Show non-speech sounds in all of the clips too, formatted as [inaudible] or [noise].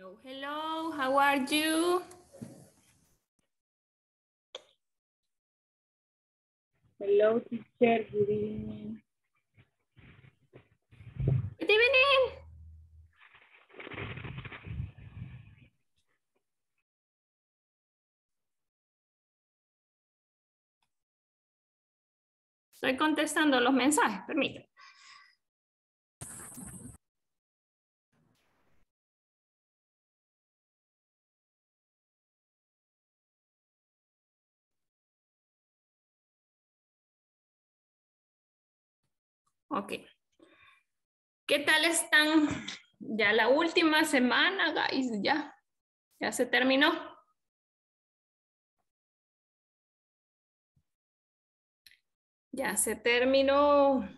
Hello, hello, how are you? Hello, teacher. Good evening. Good evening. Estoy contestando los mensajes, permítame. Ok. ¿Qué tal están? Ya la última semana, guys, ya. Ya se terminó. Ya se terminó.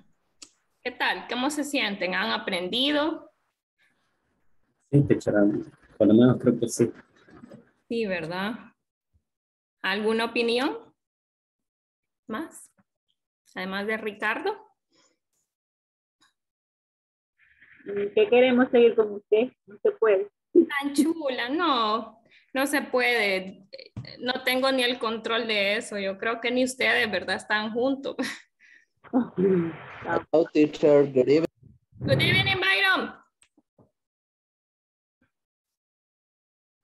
¿Qué tal? ¿Cómo se sienten? ¿Han aprendido? Sí, teacher, por lo menos creo que sí. Sí, ¿verdad? ¿Alguna opinión? ¿Más? Además de Ricardo. ¿Qué queremos seguir con usted? No se puede. Tan chula, no, no se puede. No tengo ni el control de eso. Yo creo que ni ustedes, ¿verdad? Están juntos. [laughs] Hello, teacher. Good evening. Good evening, Byron.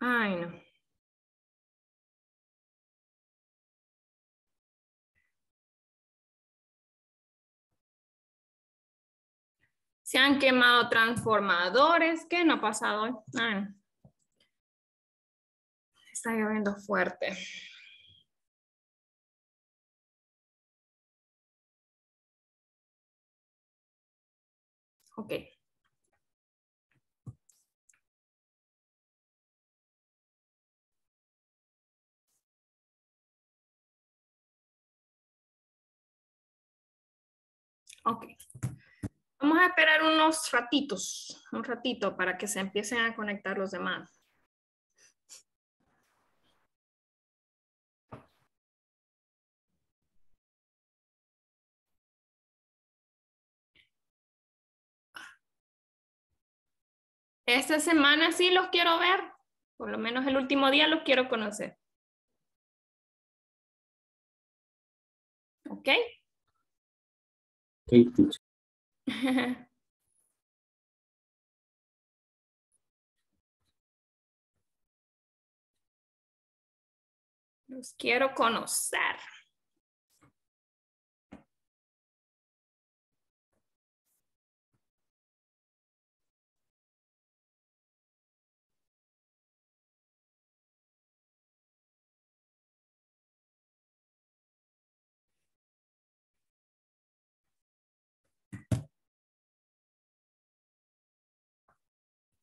Ay, no. Se han quemado transformadores. ¿Qué no ha pasado hoy? Está lloviendo fuerte. Ok. Ok. Vamos a esperar unos ratitos, un ratito para que se empiecen a conectar los demás. Esta semana sí los quiero ver, por lo menos el último día los quiero conocer. ¿Ok? Ok. [laughs] Los quiero conocer.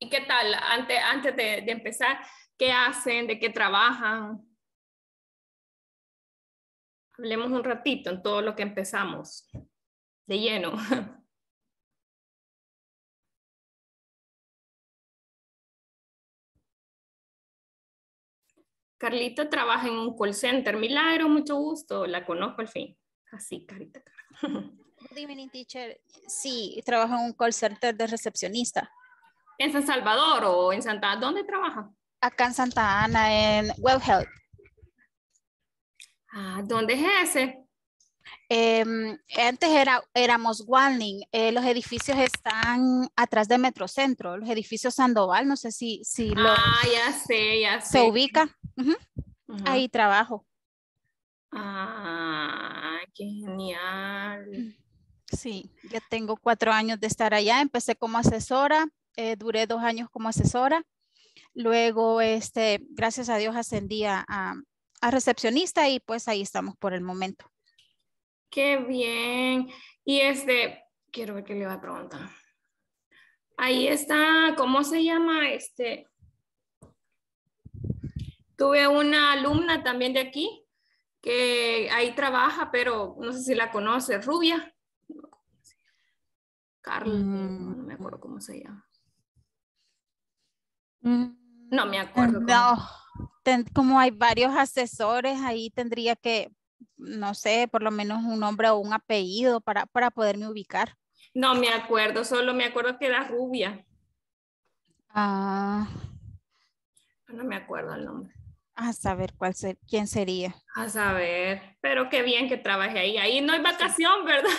¿Y qué tal? Antes, antes de, de empezar, ¿qué hacen? ¿De qué trabajan? Hablemos un ratito en todo lo que empezamos. De lleno. [laughs] Carlita trabaja en un call center. Milagro, mucho gusto. La conozco al fin. Así, carita. [laughs] Good evening, teacher. Sí, trabajo en un call center de recepcionista. ¿En San Salvador o en Santa ¿Dónde trabaja? Acá en Santa Ana, en Well Health. Ah, ¿dónde es ese? Em, antes era, éramos Walning. Eh, los edificios están atrás de Metrocentro. Los edificios Sandoval, no sé si, si lo, Ah, ya sé, ya sé. se ubica. Ahí trabajo. Ah, qué genial. Sí, ya tengo cuatro años de estar allá. Empecé como asesora, eh, duré dos años como asesora. Luego, este, gracias a Dios, ascendí a, recepcionista y pues ahí estamos por el momento. Qué bien. Y este, quiero ver qué le va a preguntar. Ahí está, ¿cómo se llama este? Tuve una alumna también de aquí que ahí trabaja, pero no sé si la conoce, rubia. Carla, Mm. no me acuerdo cómo se llama. Mm, No me acuerdo. cómo- No, ten- como hay varios asesores, ahí tendría que, no sé, por lo menos un nombre o un apellido para, para poderme ubicar. No me acuerdo, solo me acuerdo que era rubia. Ah, No me acuerdo el nombre. A saber cuál ser, quién sería. A saber, pero qué bien que trabaje ahí. Ahí no hay vacación, ¿verdad?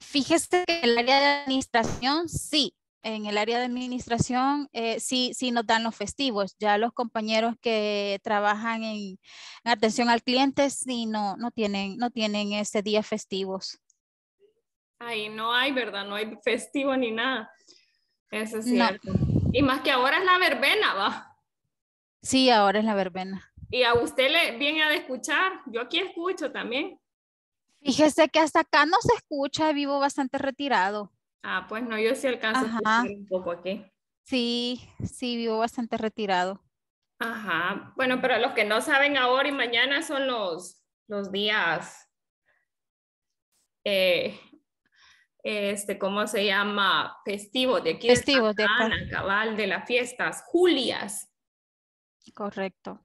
Fíjese que en el área de administración, sí. En el área de administración, eh, sí, sí nos dan los festivos. Ya los compañeros que trabajan en, en atención al cliente, sí, no, no tienen, no tienen ese día festivos. Ahí no hay, ¿verdad? No hay festivo ni nada. Eso es No. cierto. Y más que ahora es la verbena, va. Sí, ahora es la verbena. Y a usted le viene a escuchar. Yo aquí escucho también. Fíjese que hasta acá no se escucha, vivo bastante retirado. Ah, pues no, yo sí alcanzo Ajá. a un poco aquí. Sí, sí, vivo bastante retirado. Ajá. Bueno, pero los que no saben ahora y mañana son los, los días, eh, este, ¿cómo se llama? Festivos de aquí. de Festivos de Santa acá. Ana, cabal, de las fiestas, Julias. Correcto.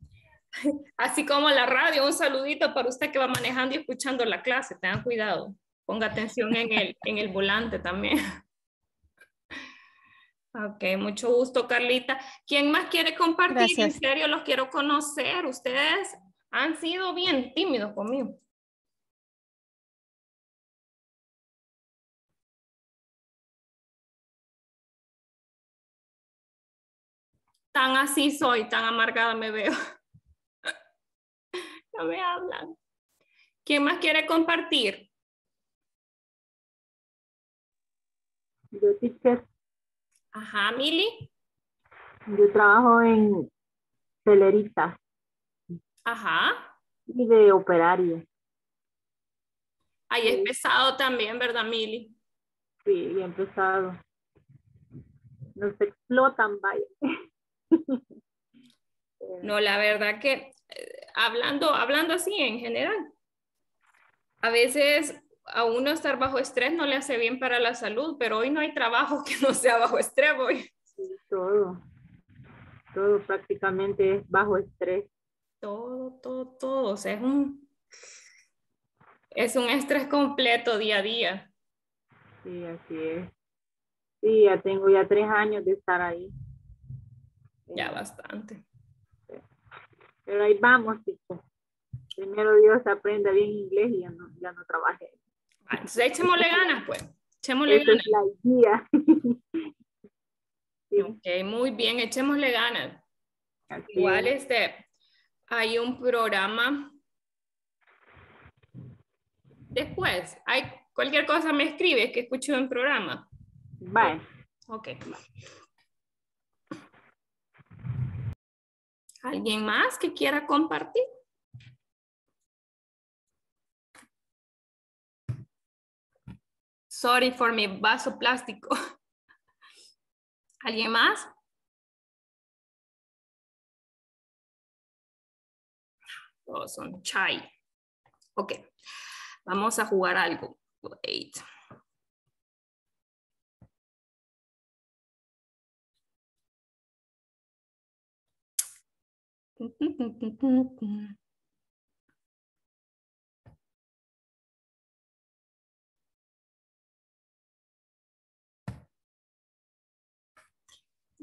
[laughs] Así como la radio, un saludito para usted que va manejando y escuchando la clase. Tengan cuidado. Ponga atención en el, en el volante también. [laughs] Ok, mucho gusto, Carlita. ¿Quién más quiere compartir? En serio, los quiero conocer. Ustedes han sido bien tímidos conmigo. Tan así soy, tan amargada me veo. [laughs] No me hablan. ¿Quién más quiere compartir? Yo, Ajá, Mili. yo trabajo en celerita Ajá. y de operaria. Ahí es Sí. pesado también, ¿verdad, Mili? Sí, bien pesado. Nos explotan, vaya. [laughs] No, la verdad que eh, hablando, hablando así en general, a veces a uno estar bajo estrés no le hace bien para la salud, pero hoy no hay trabajo que no sea bajo estrés hoy. Sí, todo. Todo prácticamente es bajo estrés. Todo, todo, todo. O sea, es un, es un estrés completo día a día. Sí, así es. Sí, ya tengo ya tres años de estar ahí. Ya Eh, bastante. Pero ahí vamos, chicos. Primero Dios aprenda bien inglés y ya no, ya no trabaje. Ah, Entonces, echémosle ganas, pues. Echémosle Esa ganas. es la. [laughs] Sí, Ok, muy bien, echémosle ganas. así Igual es. este, hay un programa. Después, hay cualquier cosa me escribe que escuché un programa. Vaya. Ok. ¿Alguien más que quiera compartir? Sorry for mi vaso plástico. [laughs] ¿Alguien más? Todos son chai. Ok. Vamos a jugar algo. Wait. [laughs]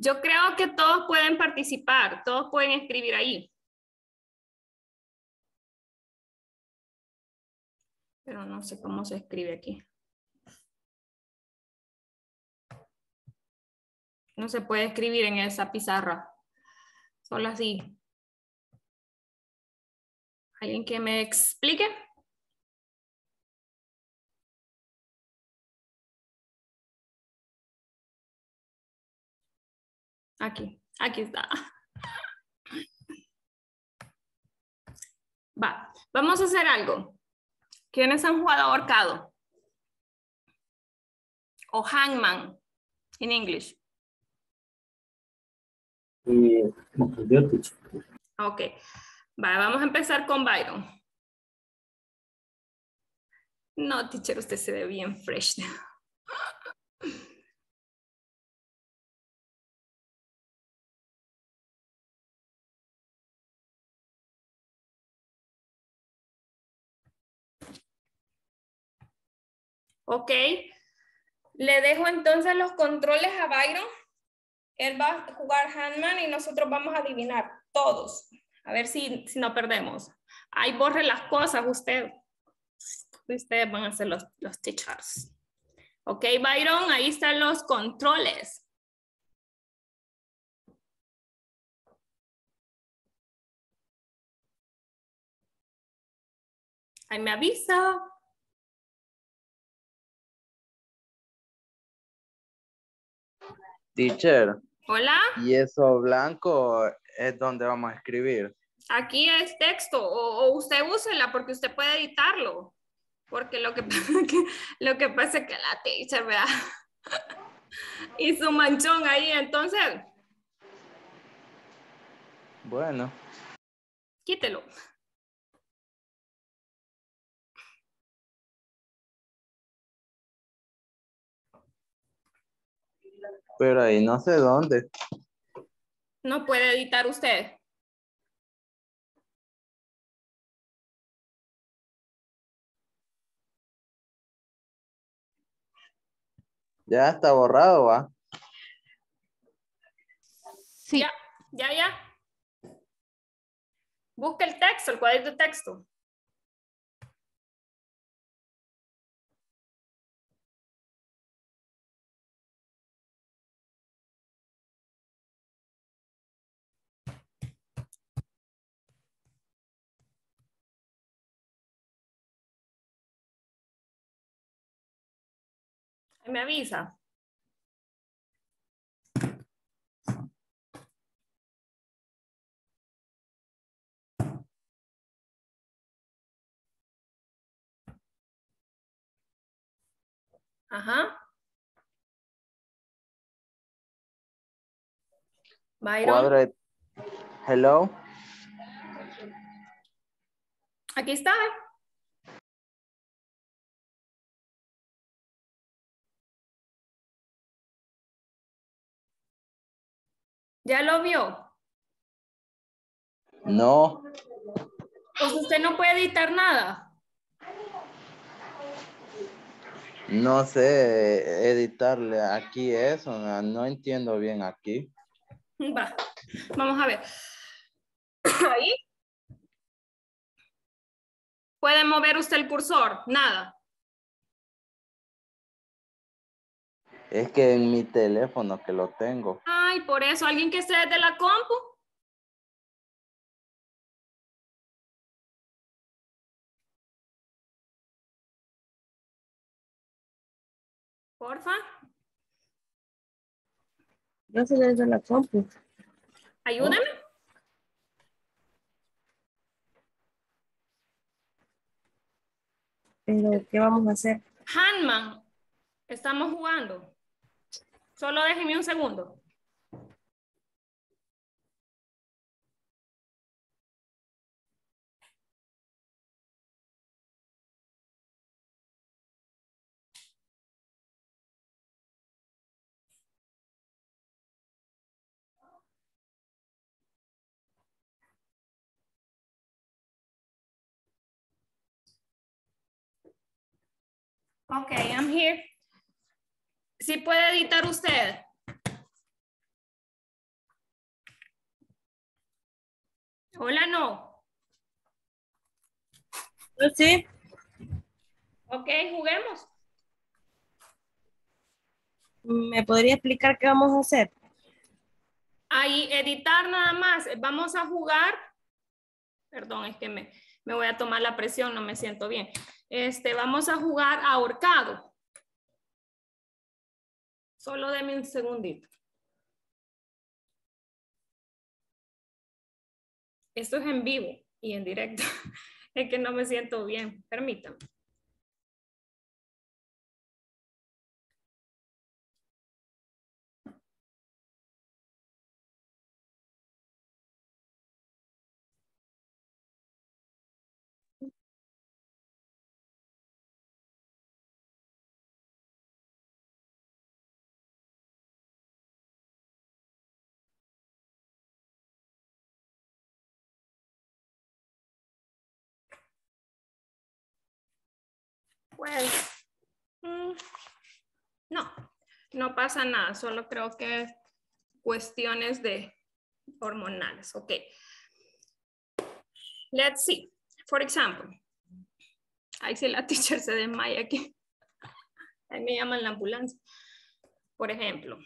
Yo creo que todos pueden participar, todos pueden escribir ahí. Pero no sé cómo se escribe aquí. No se puede escribir en esa pizarra. Solo así. ¿Alguien que me explique? Aquí, aquí está. Va, vamos a hacer algo. ¿Quiénes han jugado ahorcado? O hangman en inglés. Eh. Ok. Va, vamos a empezar con Byron. No, teacher, usted se ve bien fresh. Ok. Le dejo entonces los controles a Byron. Él va a jugar handman y nosotros vamos a adivinar todos. A ver si, si no perdemos. Ahí borre las cosas usted. Ustedes van a ser los, los teachers. Ok, Byron, ahí están los controles. Ahí me avisa. Teacher, Hola, y eso blanco es donde vamos a escribir. aquí es texto o, o usted úsela porque usted puede editarlo. Porque lo que, [laughs] pasa es que, lo que pasa es que la teacher, ¿verdad? [laughs] y su manchón ahí, entonces, Bueno, quítelo. Pero ahí no sé dónde. No puede editar usted. Ya está borrado, va. Sí, Ya, ya, ya. Busca el texto, el cuadrito de texto. Me avisa. Ajá. Byron, Cuadro de... Hello. aquí está. ¿Ya lo vio? No, Pues usted no puede editar nada. no sé editarle aquí eso. No, entiendo bien aquí. Va, vamos a ver. [clears throat] Ahí. ¿Puede mover usted el cursor? Nada. Es que en mi teléfono que lo tengo. Ay, por eso, alguien que esté desde la compu. Porfa, Yo soy desde la compu. ayúdeme. Pero, ¿qué vamos a hacer? Handman, estamos jugando. Solo déjeme un segundo. Ok, I'm here. ¿Sí puede editar usted? Hola, no. Yo sí. Ok, juguemos. ¿Me podría explicar qué vamos a hacer? Ahí, editar nada más. Vamos a jugar. Perdón, es que me, me voy a tomar la presión, no me siento bien. Este, vamos a jugar ahorcado. Solo deme un segundito. Esto es en vivo y en directo. [laughs] Es que no me siento bien. Permítame. Pues, mm, no, no pasa nada, solo creo que cuestiones de hormonales. Ok. Let's see. For example. Ahí sí la [laughs] teacher se desmaya aquí. Ahí me llaman la ambulancia. Por ejemplo.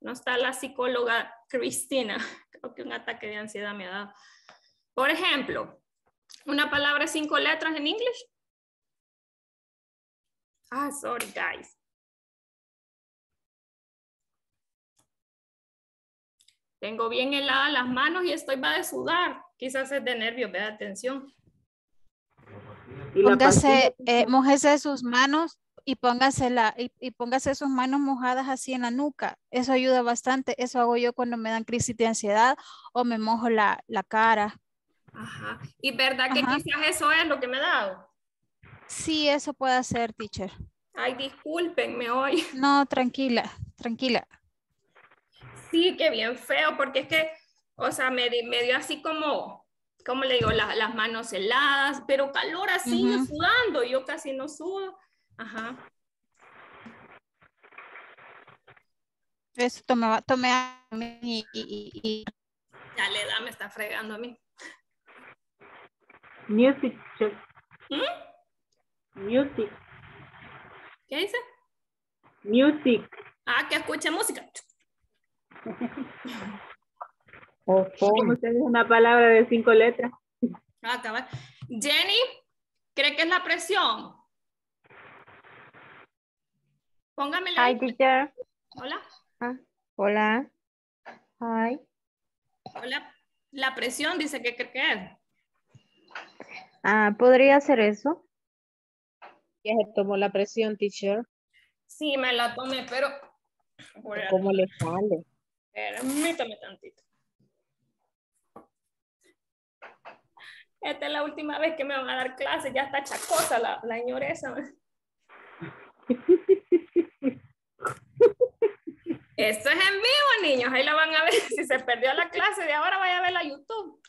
No está la psicóloga Cristina. [laughs] Creo que un ataque de ansiedad me ha dado. Por ejemplo, una palabra cinco letras en inglés. Ah, sorry, guys. Tengo bien heladas las manos y estoy va de sudar. Quizás es de nervios, ve atención. Póngase, eh, mojese sus manos y póngase, la, y, y póngase sus manos mojadas así en la nuca. Eso ayuda bastante. Eso hago yo cuando me dan crisis de ansiedad o me mojo la, la cara. Ajá. Y verdad que Ajá. quizás eso es lo que me ha dado. Sí, eso puede hacer, teacher. Ay, discúlpenme hoy. [laughs] No, tranquila, tranquila. Sí, que bien feo, porque es que, o sea, me, me dio así como, ¿cómo le digo? La- las manos heladas, pero calor así, sudando. Yo casi no sudo. Ajá. Eso tome, va- tome a mí y, y- y- y- Ya le da, me está fregando a mí. Music. check. ¿Mm? Music. ¿Qué dice? Music. Ah, que escuche música. Como usted dice una palabra de cinco letras. Ah, cabal. Jenny, ¿cree que es la presión? Póngamela Hi, teacher. Hola, Hola. Hi. hola. La presión dice que cree que es. Ah, ¿podría hacer eso? Ya se tomó la presión, teacher. Sí, me la tomé, pero... Voy a- ¿Cómo le sale? Permítame tantito. Esta es la última vez que me van a dar clases, ya está chacosa la, la. Esto es en vivo, niños. Ahí la van a ver. [laughs] Si se perdió la clase de ahora, vaya a verla a YouTube.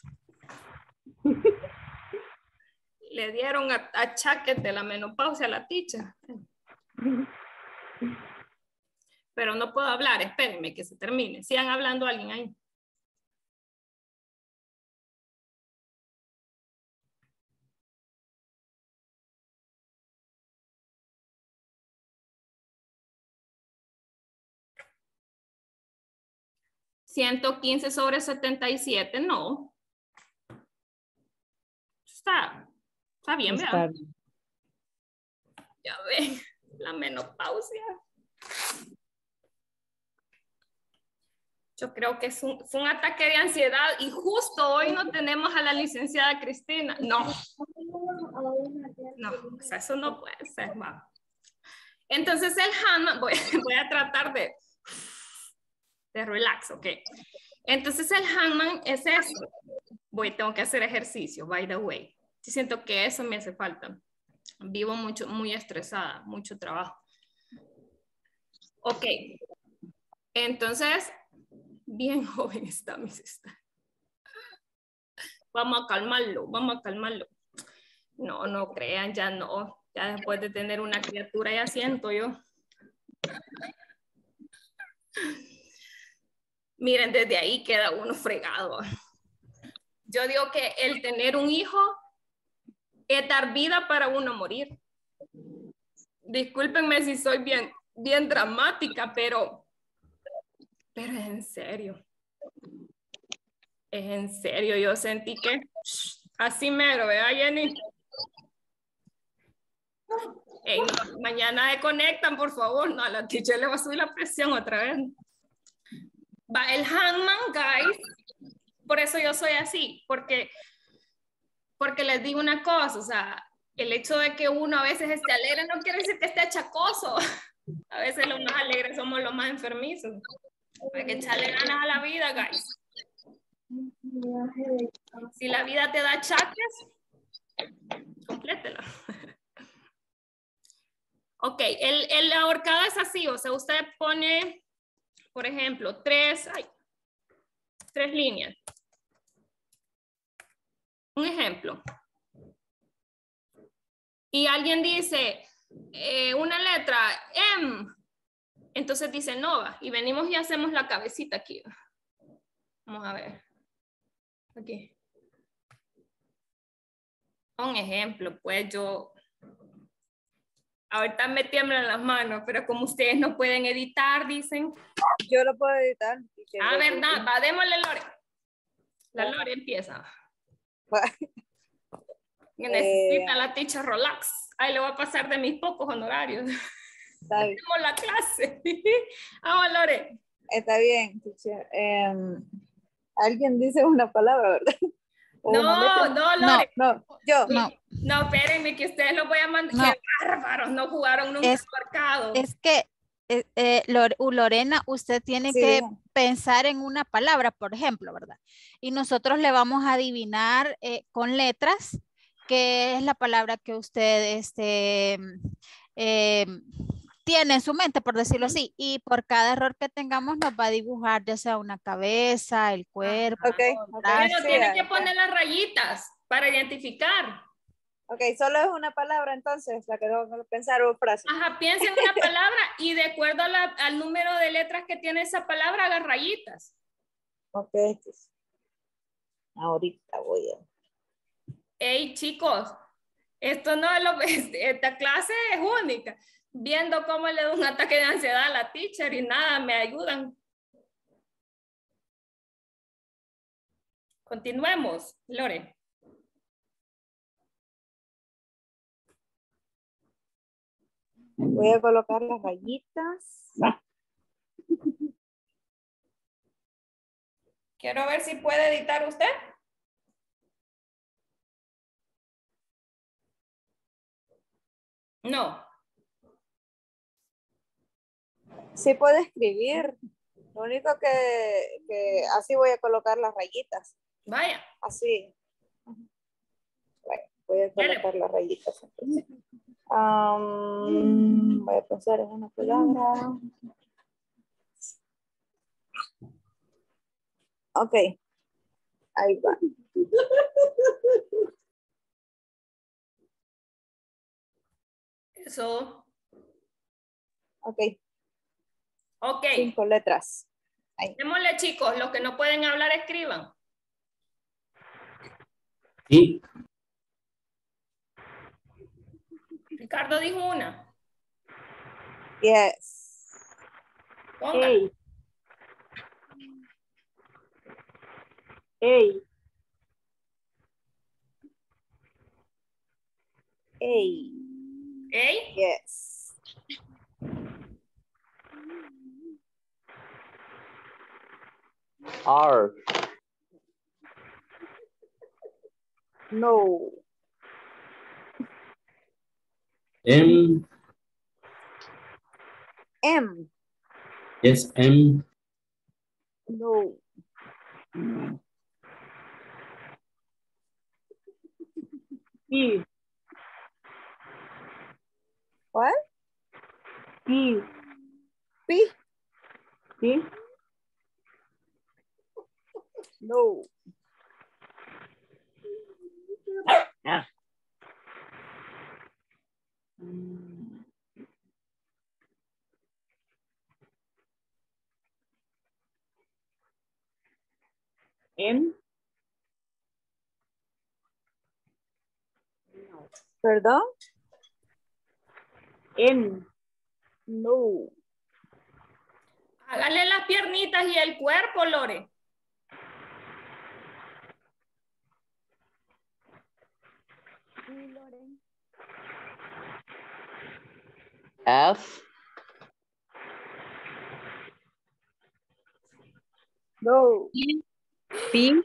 Le dieron achaques de la menopausia a la teacher. Pero no puedo hablar. Espérenme que se termine. Sigan hablando alguien ahí. ¿115 sobre 77? No. Está, está bien, Está bien. Ya ven, [laughs] la menopausia. Yo creo que es un, un ataque de ansiedad y justo hoy no tenemos a la licenciada Cristina. No. No, o sea, eso no puede ser. Entonces el Hanman, [laughs] voy, voy a tratar de, de relax, ok. Entonces el Hanman es eso. Voy, tengo que hacer ejercicio, by the way. Sí siento que eso me hace falta. Vivo mucho, muy estresada, mucho trabajo. Ok. Entonces, [laughs] bien [laughs] joven está mi sister. Vamos a calmarlo, vamos a calmarlo. No, no crean, ya no. Ya después de tener una criatura, ya siento yo. Miren, desde ahí queda uno fregado. Yo digo que el tener un hijo es dar vida para uno morir. Discúlpenme si soy bien, bien dramática, pero, pero es en serio. Es en serio, yo sentí que así mero, ¿verdad, Jenny? Ey, no, mañana desconectan, por favor. No, a la teacher le va a subir la presión otra vez. Va el hangman, guys. Por eso yo soy así, porque, porque les digo una cosa, o sea, el hecho de que uno a veces esté alegre no quiere decir que esté achacoso. [laughs] A veces los más alegres somos los más enfermizos. Hay que echarle ganas a la vida, guys. Si la vida te da achaques, complétela. [laughs] Ok, el, el ahorcado es así, o sea, usted pone, por ejemplo, tres, ay, tres líneas. Un ejemplo. Y alguien dice eh, una letra M. Entonces dice Nova. Y venimos y hacemos la cabecita aquí. Vamos a ver. Aquí. Un ejemplo, pues yo... Ahorita me tiemblan las manos, pero como ustedes no pueden editar, dicen. Yo lo puedo editar. Ah, verdad. Va, démosle Lore. La Lore empieza. [laughs] Necesita la teacher relax. Ahí le voy a pasar de mis pocos honorarios. Está bien. Hacemos la clase. [laughs] Vamos, Lore. Está bien, teacher. Em, Alguien dice una palabra, ¿verdad? [laughs] No, letra. no, Lore. No, yo. No, No, espérenme, que ustedes los voy a mandar. No. Qué bárbaros, no jugaron nunca Es- marcado. es que eh, eh, Lorena, usted tiene Sí, que pensar en una palabra, por ejemplo, ¿verdad? Y nosotros le vamos a adivinar eh, con letras qué es la palabra que usted este, eh, tiene en su mente, por decirlo así. Y por cada error que tengamos nos va a dibujar ya sea una cabeza, el cuerpo, Ok, el ok. brazo. Pero sí, tienen que poner las rayitas para identificar. Ok, solo es una palabra entonces, la que tengo que pensar o frase. Ajá, piensa en una palabra y de acuerdo a la- al número de letras que tiene esa palabra, haga rayitas. Ok. Ahorita voy a. Hey, chicos, esto no es lo esta clase es única. Viendo cómo le da un ataque de ansiedad a la teacher y nada, me ayudan. Continuemos, Lore. Voy a colocar las rayitas. Quiero ver si puede editar usted. No. Sí puedo escribir. Lo único que, que así voy a colocar las rayitas. Vaya. Así. Bueno, voy a Dale. colocar las rayitas. entonces. Am, voy a pensar en una palabra. Ok. Ahí va. Eso. Ok. Ok. Cinco letras. Démosle, chicos. Los que no pueden hablar, escriban. Sí, Ricardo dijo una. Yes. Ponga. Ey. Ey. Ey. ¿Ey? Yes. R. No. M, M. yes, M, No. P. What? P. P. ¿Sí? No. Ah. M. ¿Perdón? N. No. Hágale las piernitas y el cuerpo, Lore. F. No. P,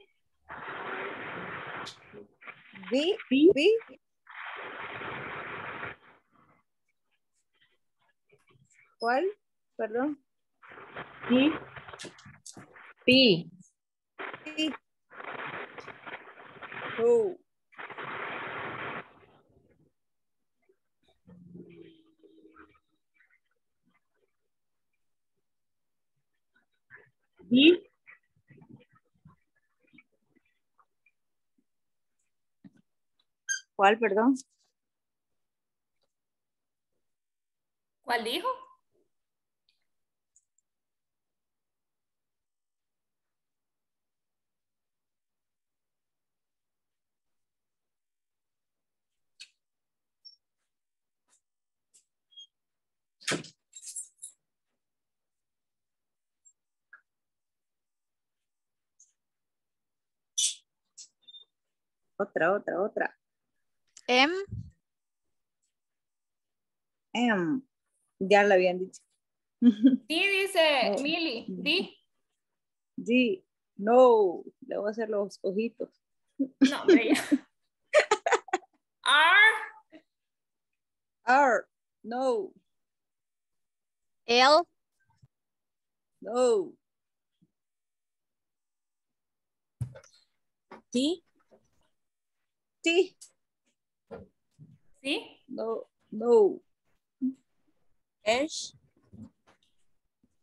B. B. B. ¿Cuál? Perdón. P. P, B. No. D. ¿Cuál, perdón? ¿Cuál dijo? Otra, otra, otra. M, M. Ya la habían dicho. [laughs] Sí, dice No. Mili. Di. D. No. Le voy a hacer los ojitos. No, hombre. [laughs] R. R. No. L, No. T, T. ¿Sí? No. No. H,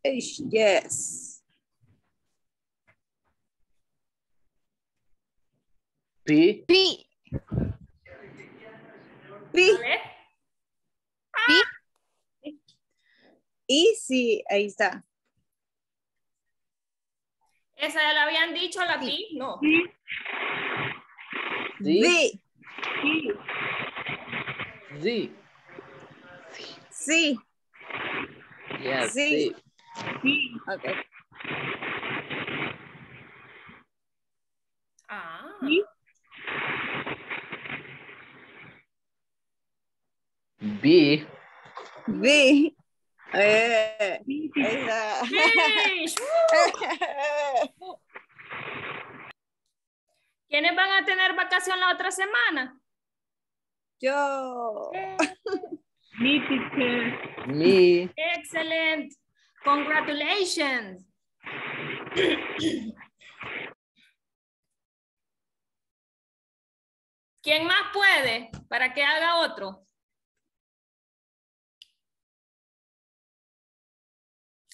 H. Yes. P, P, P. A ver. Y sí, ahí está. Esa ya la habían dicho, la T. No. D, Z. Z. Sí. Yes, Sí. sí. Ok. Ah. B, B. Eh, ahí está. Fish. [laughs] ¿Quiénes van a tener vacación la otra semana? Yo. Me, teacher. me, Excelente. Congratulations. ¿Quién más puede para que haga otro?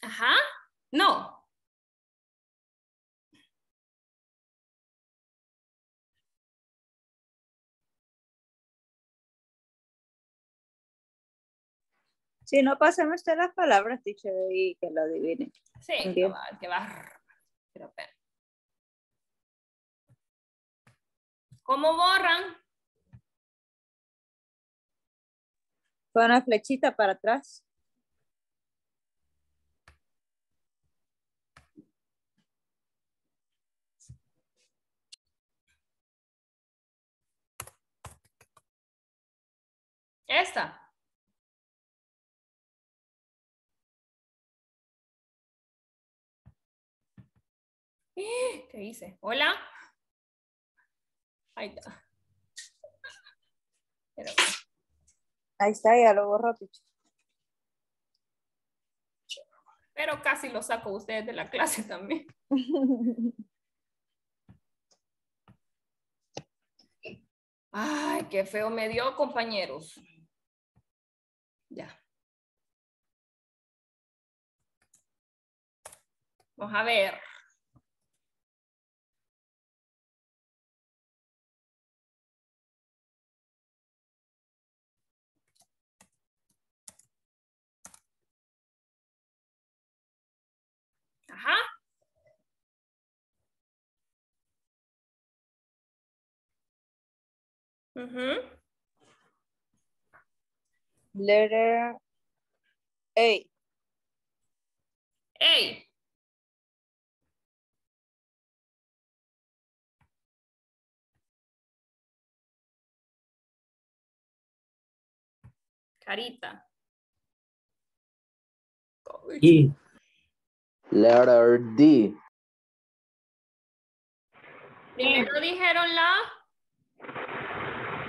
Ajá. No. Si no, pásame usted las palabras, teacher, y que lo adivine. Sí, que va, que va. Pero espera. ¿Cómo borran? Con una flechita para atrás. Esta. [gasps] ¿Qué hice? Hola. Ahí está. Pero, Ahí está, ya lo borró, pero casi lo saco ustedes de la clase también. [laughs] Ay, qué feo me dio, compañeros. Ya. Vamos a ver. Ujú. Letter A. Ey. Carita. E, letter D, Primero dijeron la,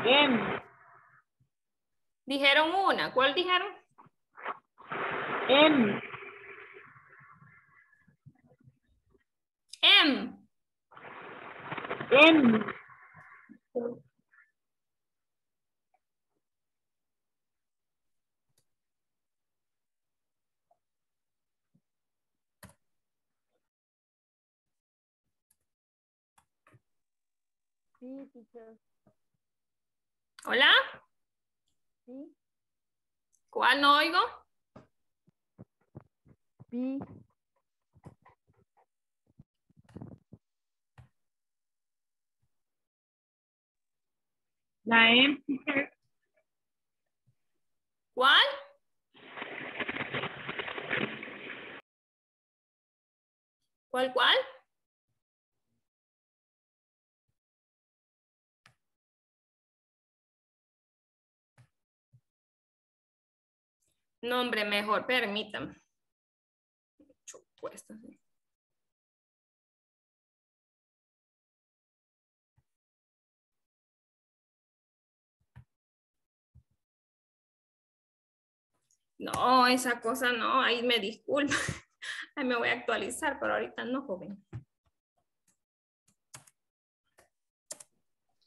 M. dijeron una. ¿Cuál dijeron? M. M. M. ¿Hola? ¿Cuál no oigo? La M, teacher. ¿Cuál? ¿Cuál, cuál? Nombre mejor, permítame. Mucho puesto, sí. No, esa cosa no, ahí me disculpa. [laughs] Ahí me voy a actualizar, pero ahorita no, joven.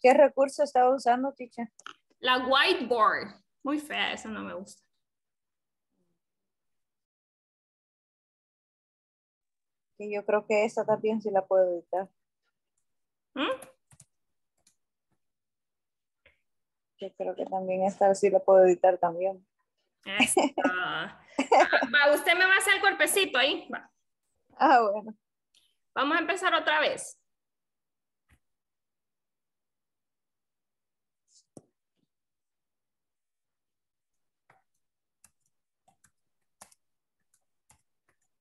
¿Qué recurso estaba usando, teacher? La whiteboard. Muy fea, esa no me gusta. Que yo creo que esta también sí la puedo editar. ¿Mm? Yo creo que también esta sí la puedo editar también. [laughs] Ah, va, usted me va a hacer el cuerpecito ahí. Va. Ah, bueno. Vamos a empezar otra vez.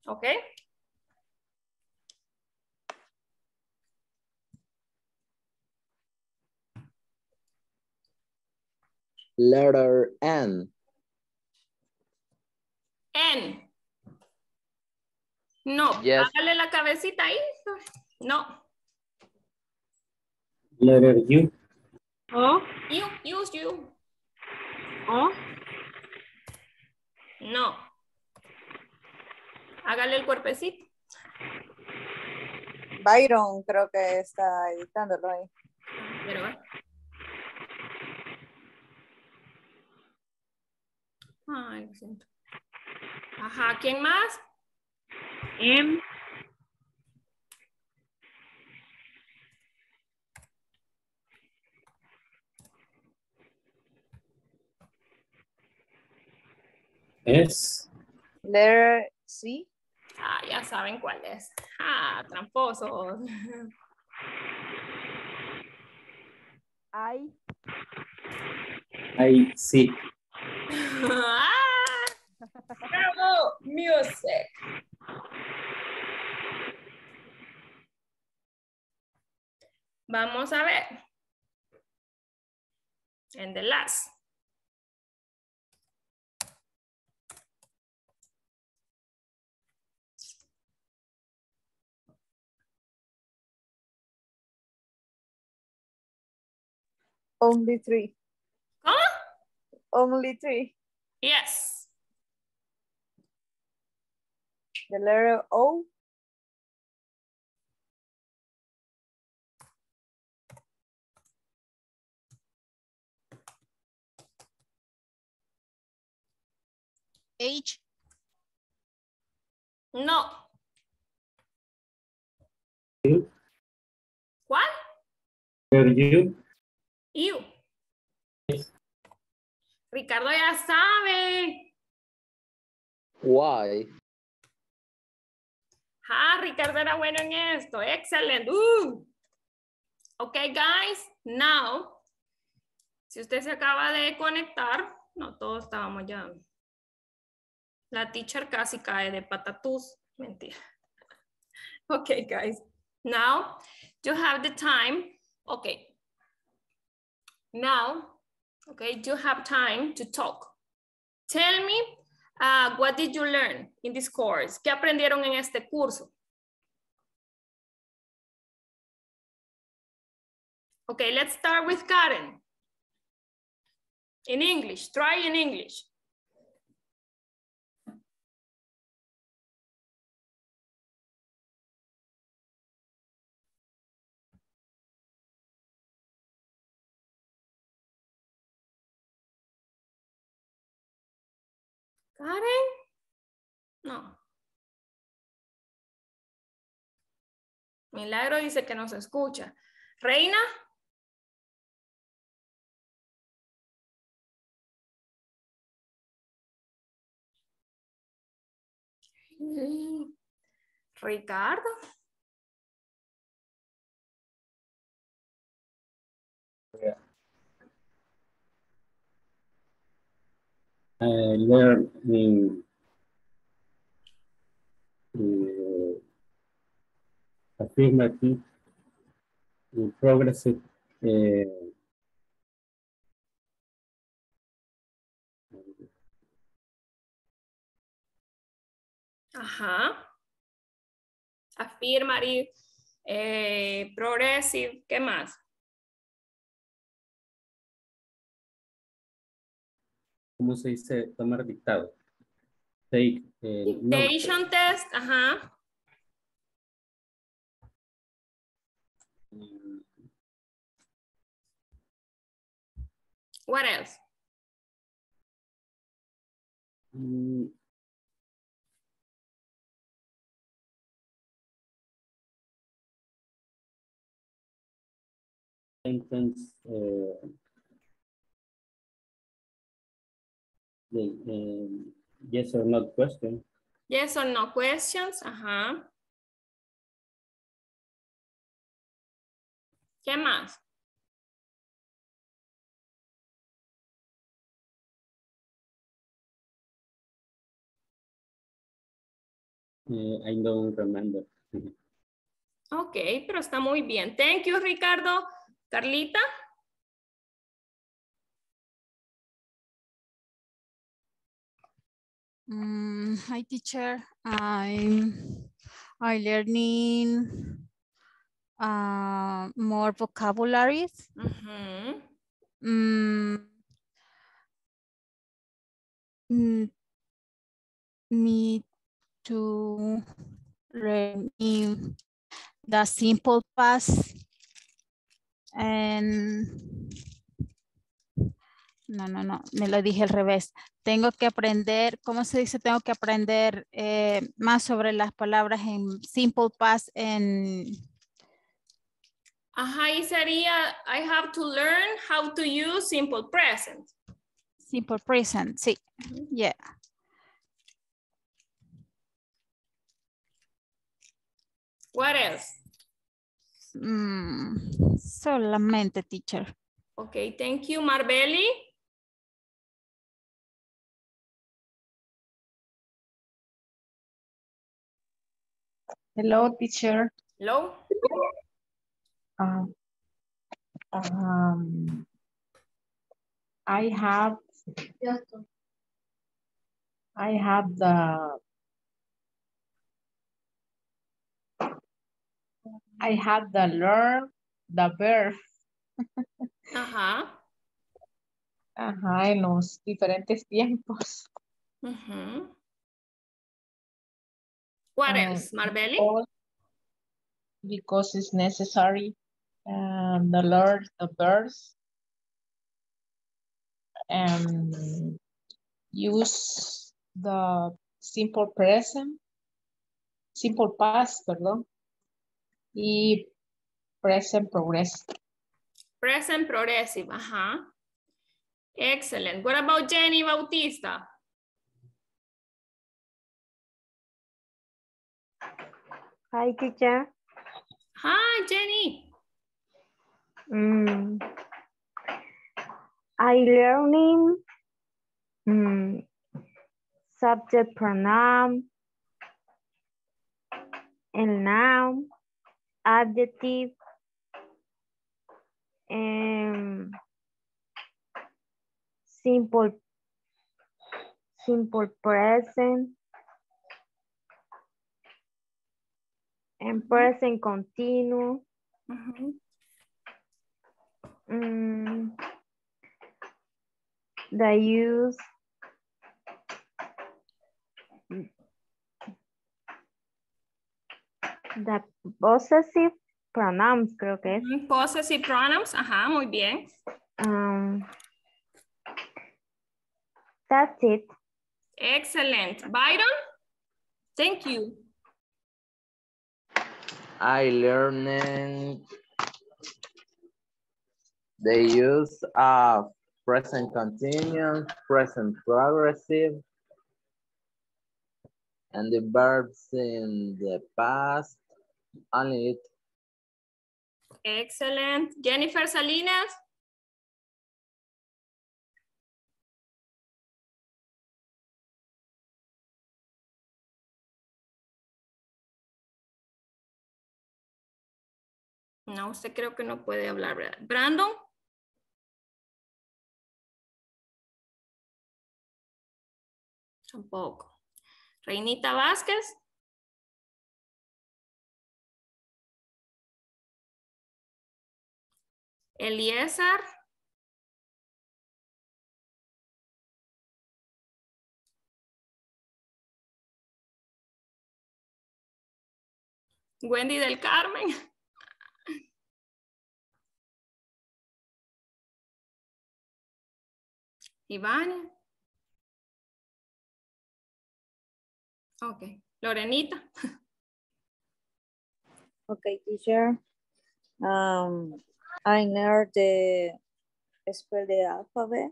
¿Ok? Letter N. N. No, Yes. hágale la cabecita ahí. No. Letter U. O, You, use you. o, No. Hágale el cuerpecito. Byron creo que está editándolo ahí. Pero Ay, lo siento. Ajá, ¿quién más? M, S. Letter C. Ah, ya saben cuál es. Ah, tramposos. I, I C. bravo, [laughs] music. Vamos a ver. En the last. Only three. ¿Cómo? Only three. Yes. The letter O. H, No. ¿Cuál? Letter You. You. Ricardo ya sabe. Y. Ah, Ricardo era bueno en esto. Excelente. Uh. Ok, guys. Now, si usted se acaba de conectar, no, todos estábamos ya. La teacher casi cae de patatús. Mentira. [laughs] Ok, guys. Now, you have the time. Okay. Now, okay, you have time to talk. Tell me, uh, what did you learn in this course? ¿Qué aprendieron en este curso? Okay, let's start with Karen. In English, try in English. Karen? No. Milagro dice que no se escucha. Reina? Ricardo? I learned in, in affirmative, in progressive, uh, Ajá. Affirmative, eh, progressive, ¿qué más? ¿Cómo se dice tomar dictado? Take. eh. Dictation test, ajá. Mm, What else? mm, Sentence. eh, um, yes or not question. Yes or no questions, ajá. ¿Qué más? Eh, I don't remember. [laughs] Ok, pero está muy bien. Thank you, Ricardo. Carlita. Mm, hi, teacher. I'm, I learning uh, more vocabularies. Mm, mm, me to learn the simple past and no, no, no, me lo dije al revés. Tengo que aprender, ¿cómo se dice? Tengo que aprender eh, más sobre las palabras en simple past en Ajá, y sería, I have to learn how to use simple present. simple present. Sí, yeah. What else? Mm, solamente, teacher. Ok, thank you, Marbelli. Hello, teacher. Hello. Uh, um, I have I have the I have the learn the verb [laughs] Ajá. ajá, en los diferentes tiempos. ujú. What Um, else, Marbelli? Because it's necessary. And the Lord, the verbs and use the simple present, simple past, perdón, y present progressive. Present progressive, ajá. Excellent. What about Jenny Bautista? Hi, teacher. Hi, Jenny. Mm. I learning mm, subject pronoun and noun, adjective, and simple simple present and present continuous. Ujú. Mm, the use the possessive pronouns creo que es Possessive pronouns, ajá, muy bien. um, that's it Excellent. Byron? Thank you. I learned the use of present continuous, present progressive, and the verbs in the past. Only it. Excellent. Jennifer Salinas? No, usted creo que no puede hablar, ¿verdad? Brandon? Tampoco. Reinita Vázquez. Eliezer. Wendy del Carmen. Iván. Ok. Lorenita. Okay, teacher. Um, I learned the spell the alphabet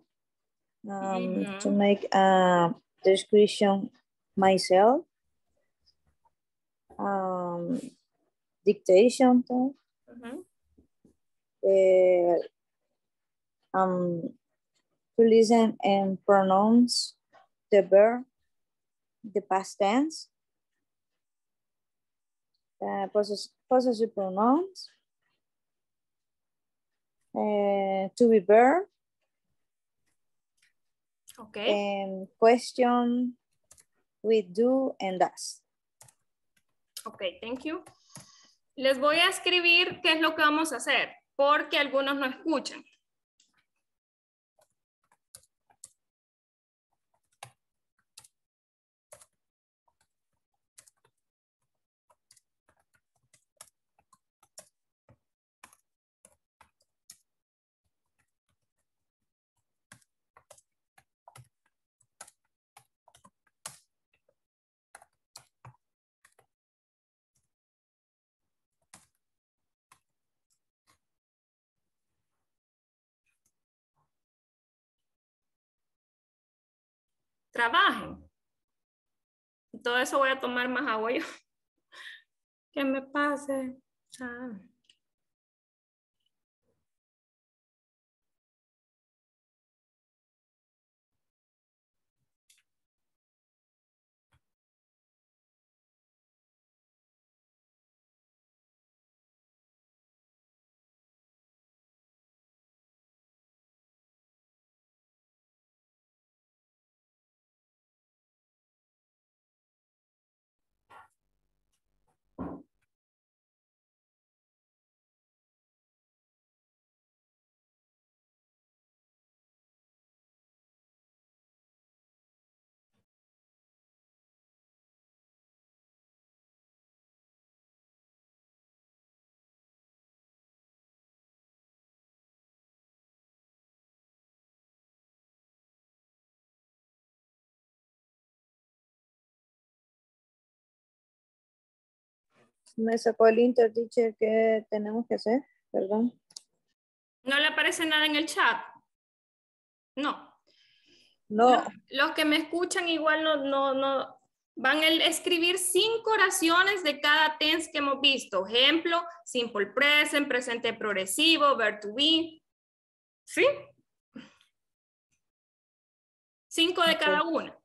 um, to Mhm. make a description myself. Um, dictation, too. Ujú. uh, um, to listen and pronounce the verb, the past tense, uh, possess- possessive pronouns, uh, to be verb, Ok. and question with do and does. Ok, thank you. Les voy a escribir qué es lo que vamos a hacer, porque algunos no escuchan. Trabajen. Todo eso voy a tomar más agua. [laughs] Que me pase. Me sacó el inter teacher que tenemos que hacer, perdón. ¿No le aparece nada en el chat? No. No, Los que me escuchan igual no, no, no, van a escribir cinco oraciones de cada tense que hemos visto. Ejemplo, simple present, presente progresivo, verb to be. ¿Sí? Cinco de cada una.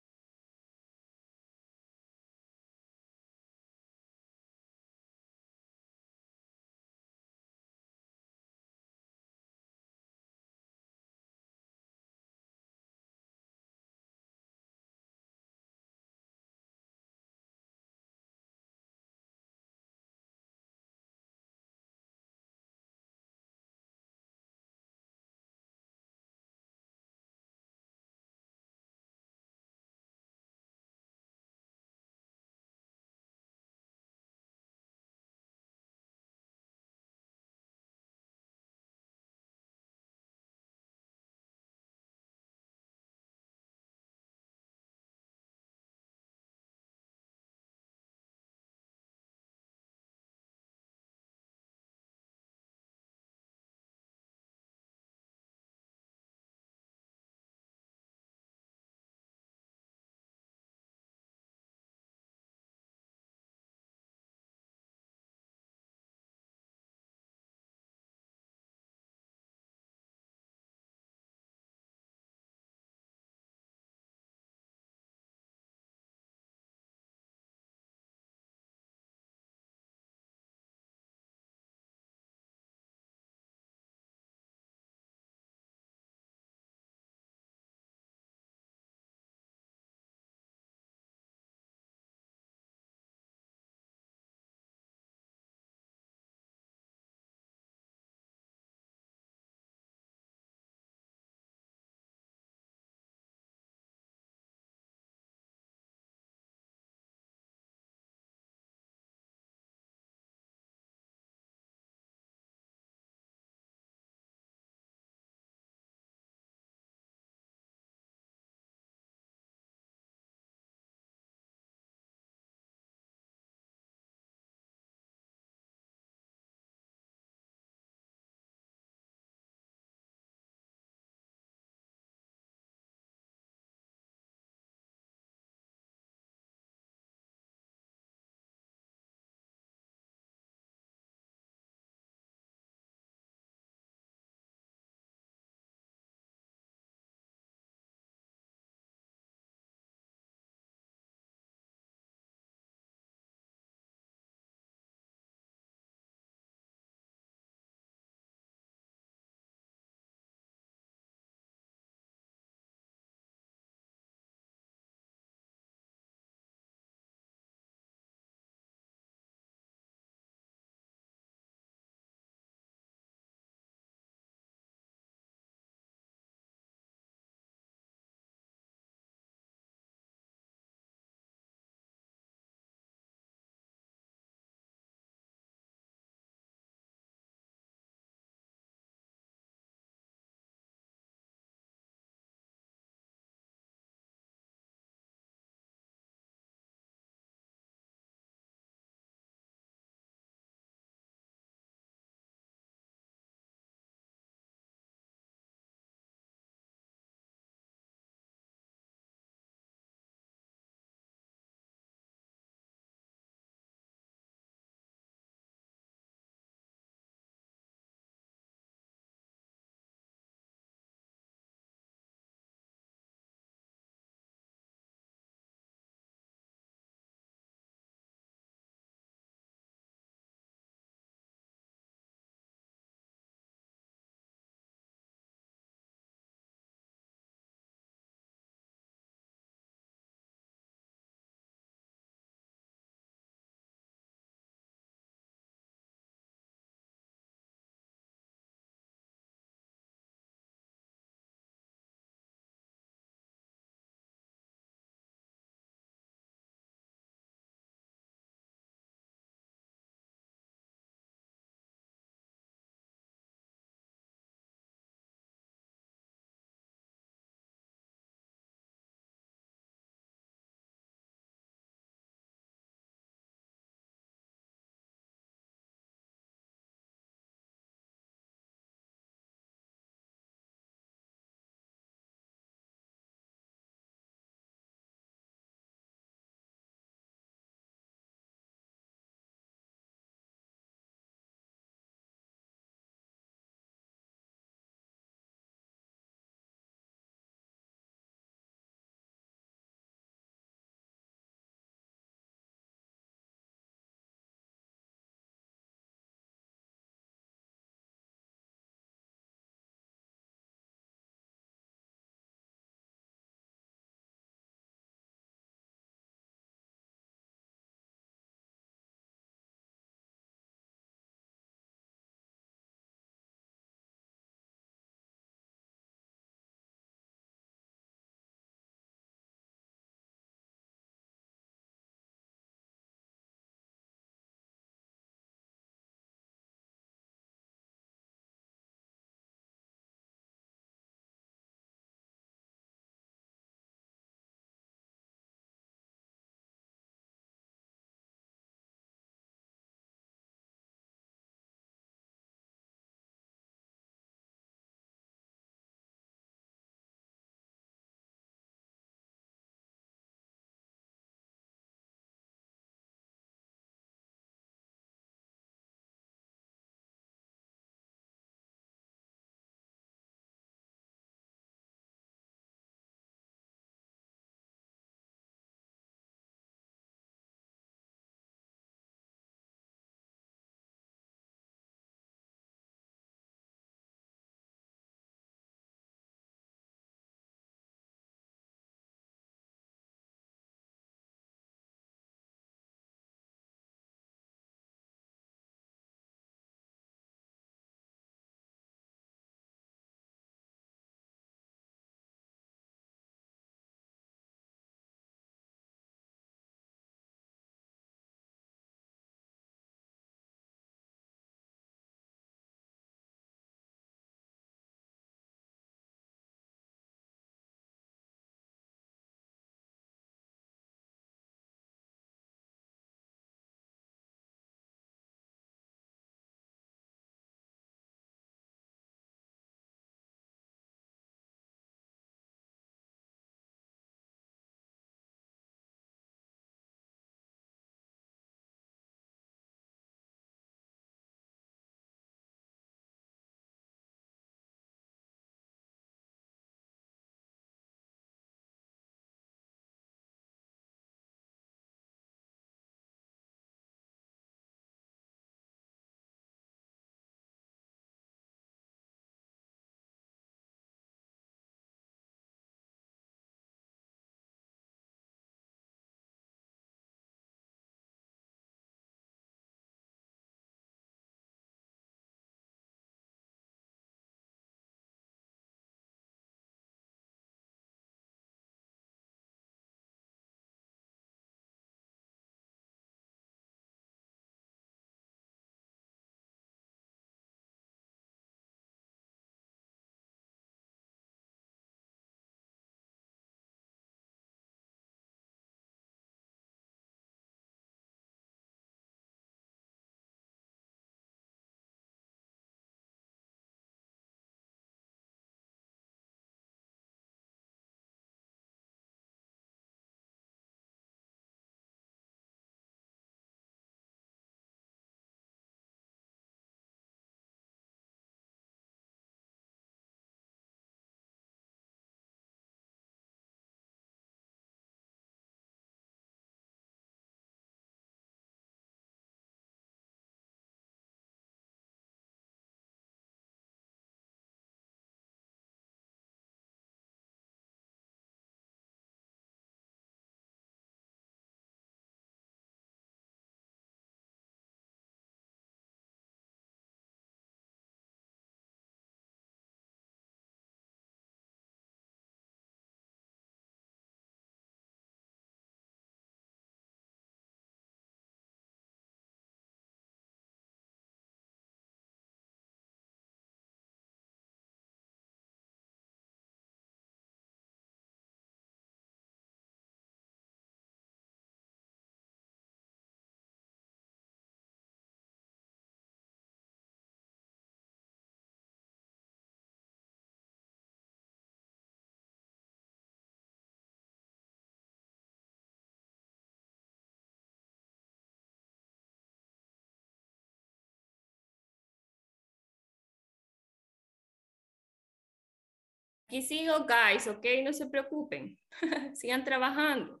Aquí sigo, guys, ok, no se preocupen. [laughs] Sigan trabajando.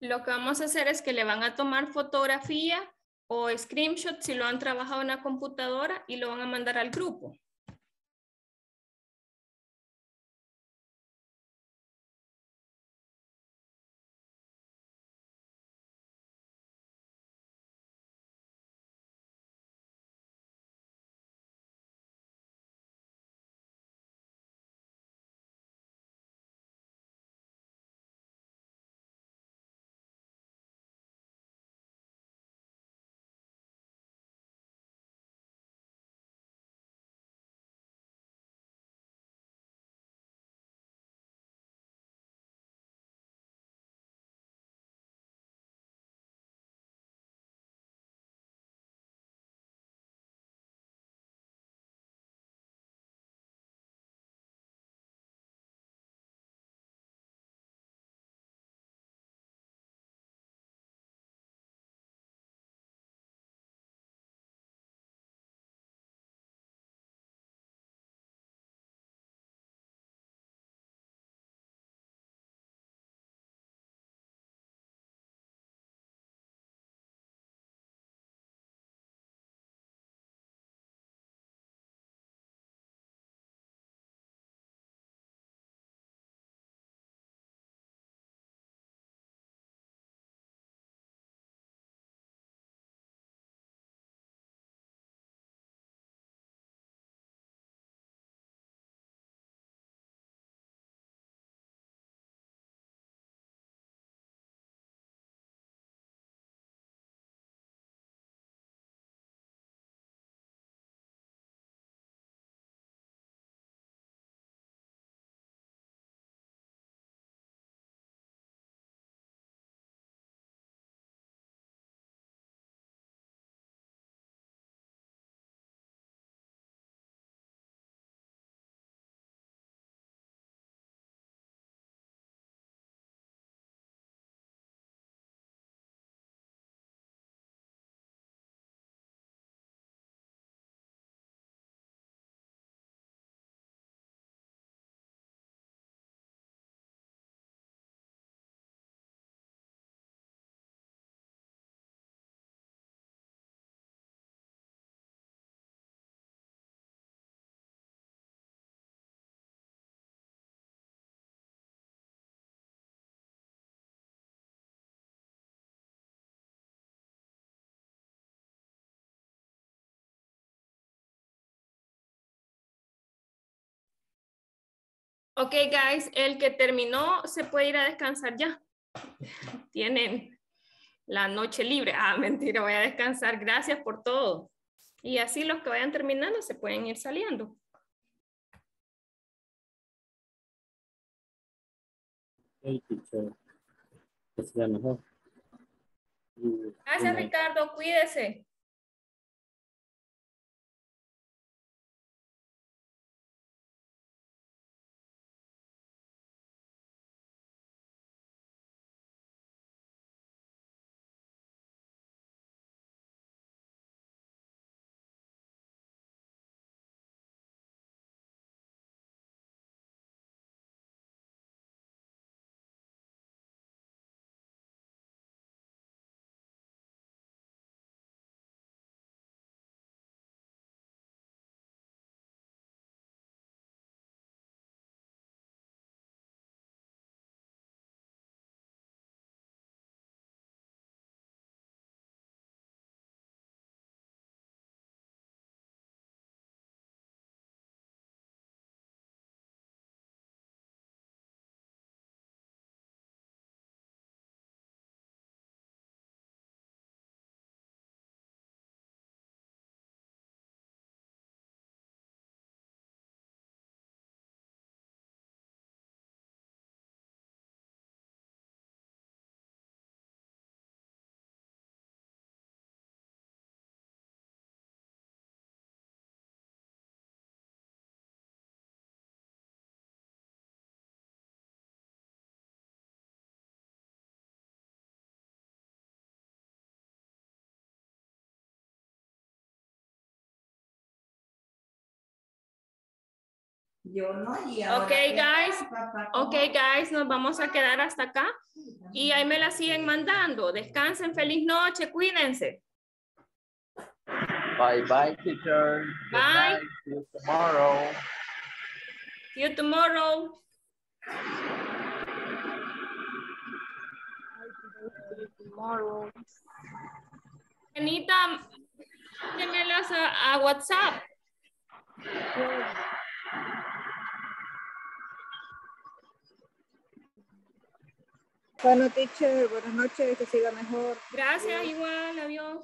Lo que vamos a hacer es que le van a tomar fotografía o screenshot si lo han trabajado en la computadora y lo van a mandar al grupo. Ok, guys, el que terminó se puede ir a descansar ya. [laughs] Tienen la noche libre. Ah, mentira, voy a descansar. Gracias por todo. Y así los que vayan terminando se pueden ir saliendo. Okay, teacher. Que sea mejor. Y- Gracias, Ricardo. Cuídese. Yo no, y ahora Ok, guys. papá, Ok, guys, nos vamos a quedar hasta acá. Y ahí me la siguen mandando. Descansen, feliz noche, cuídense. Bye bye, teacher. Bye. night. See you tomorrow. See you tomorrow. Tomorrow. Anita, mándemelas a, a WhatsApp. Bueno, teacher, buenas noches, que siga mejor. Gracias, igual, adiós.